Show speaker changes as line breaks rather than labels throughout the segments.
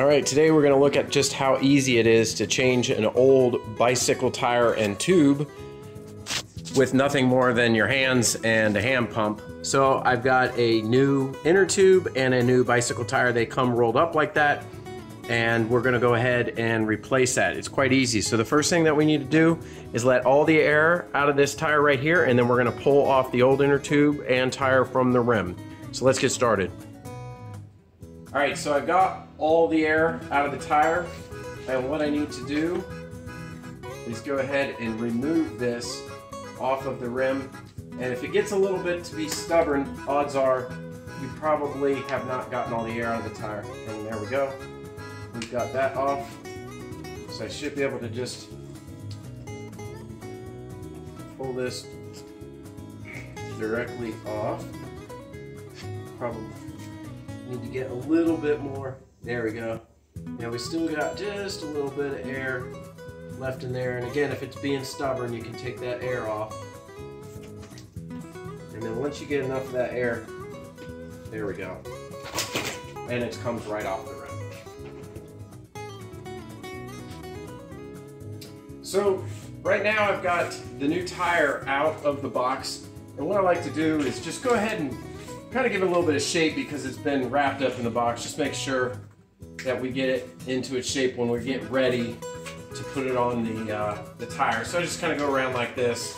All right, today we're going to look at just how easy it is to change an old bicycle tire and tube with nothing more than your hands and a hand pump. So I've got a new inner tube and a new bicycle tire. They come rolled up like that and we're gonna go ahead and replace that. It's quite easy. So the first thing that we need to do is let all the air out of this tire right here and then we're gonna pull off the old inner tube and tire from the rim. So let's get started. All right, so I've got all the air out of the tire. And what I need to do is go ahead and remove this off of the rim. And if it gets a little bit to be stubborn, odds are you probably have not gotten all the air out of the tire. And there we go. We've got that off. So I should be able to just pull this directly off. Probably Need to get a little bit more. There we go. Now we still got just a little bit of air left in there. And again, if it's being stubborn, you can take that air off. And then once you get enough of that air, there we go. And it comes right off the rim. So right now I've got the new tire out of the box. And what I like to do is just go ahead and kind of give it a little bit of shape because it's been wrapped up in the box. Just make sure that we get it into its shape when we get ready to put it on the, uh, the tire. So I just kind of go around like this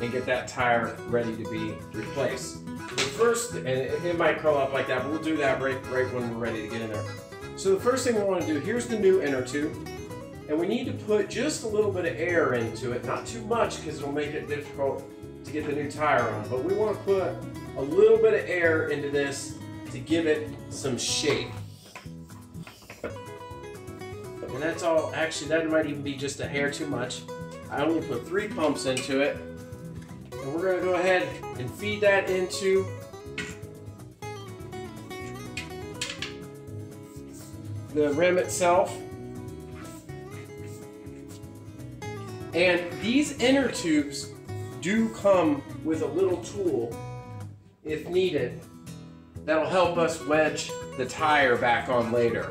and get that tire ready to be replaced. The first, and it, it might curl up like that, but we'll do that right, right when we're ready to get in there. So the first thing we want to do, here's the new inner tube. And we need to put just a little bit of air into it, not too much because it'll make it difficult to get the new tire on, but we want to put a little bit of air into this to give it some shape. And that's all, actually that might even be just a hair too much. I only put three pumps into it. And we're gonna go ahead and feed that into the rim itself. And these inner tubes do come with a little tool, if needed, that'll help us wedge the tire back on later.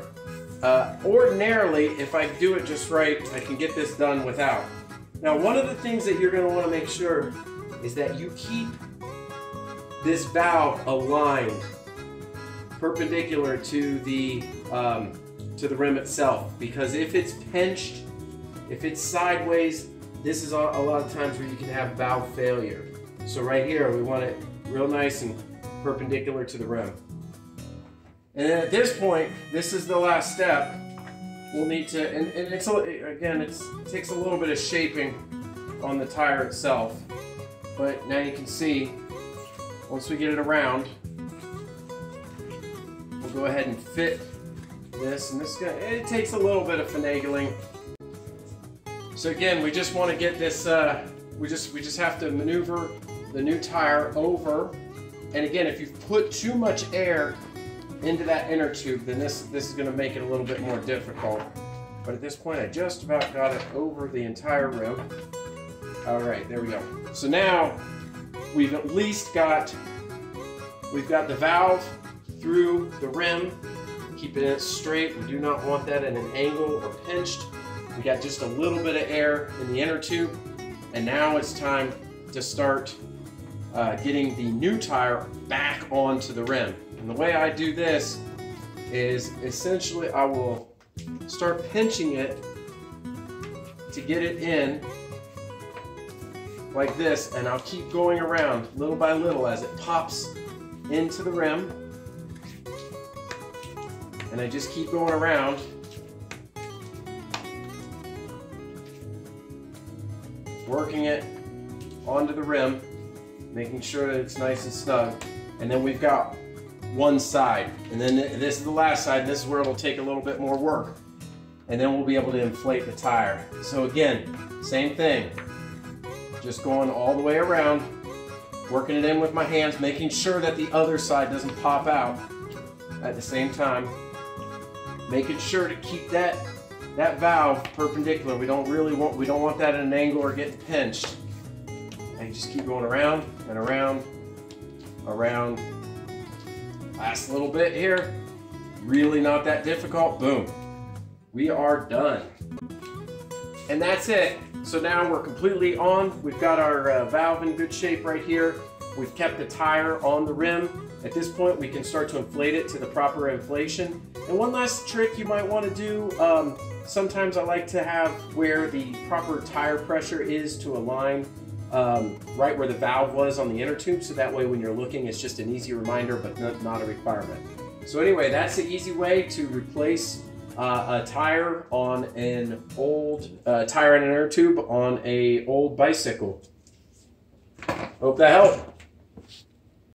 Uh, ordinarily, if I do it just right, I can get this done without. Now, one of the things that you're going to want to make sure is that you keep this valve aligned perpendicular to the um, to the rim itself because if it's pinched, if it's sideways, this is a lot of times where you can have valve failure. So right here, we want it real nice and perpendicular to the rim. And then at this point, this is the last step. We'll need to, and, and it's again, it's, it takes a little bit of shaping on the tire itself. But now you can see, once we get it around, we'll go ahead and fit this. And this guy, it takes a little bit of finagling so again, we just want to get this, uh, we just we just have to maneuver the new tire over. And again, if you've put too much air into that inner tube, then this, this is going to make it a little bit more difficult. But at this point, I just about got it over the entire rim. All right, there we go. So now we've at least got, we've got the valve through the rim, keeping it straight. We do not want that at an angle or pinched. We got just a little bit of air in the inner tube, and now it's time to start uh, getting the new tire back onto the rim. And the way I do this is essentially I will start pinching it to get it in like this, and I'll keep going around little by little as it pops into the rim. And I just keep going around working it onto the rim, making sure that it's nice and snug. And then we've got one side. And then this is the last side. This is where it'll take a little bit more work. And then we'll be able to inflate the tire. So again, same thing. Just going all the way around, working it in with my hands, making sure that the other side doesn't pop out at the same time. Making sure to keep that that valve perpendicular. We don't really want, we don't want that at an angle or getting pinched. And you just keep going around and around, around. Last little bit here. really not that difficult. Boom. We are done. And that's it. So now we're completely on. We've got our uh, valve in good shape right here. We've kept the tire on the rim. At this point, we can start to inflate it to the proper inflation. And one last trick you might want to do, um, sometimes I like to have where the proper tire pressure is to align um, right where the valve was on the inner tube, so that way when you're looking, it's just an easy reminder, but not, a requirement. So anyway, that's the easy way to replace uh, a tire on an old uh, tire and an inner tube on a old bicycle. Hope that helped.